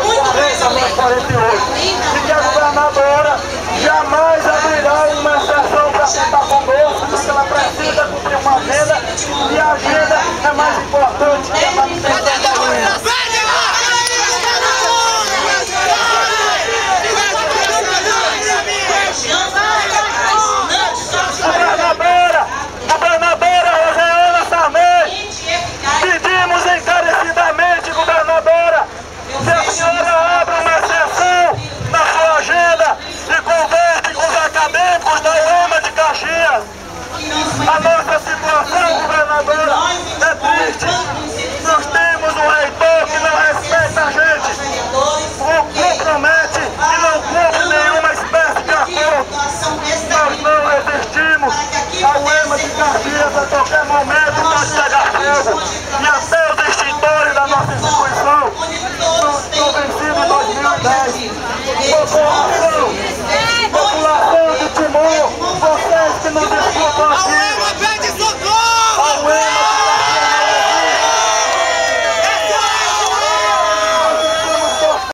40, mais 48. E que a governadora jamais abrirá uma exceção para tentar conosco, porque ela precisa cumprir qualquer momento pode chegar fogo. E até os extintores da nossa instituição estão vencidos em 2010. População, população de Timor, vocês que nos escutam aqui.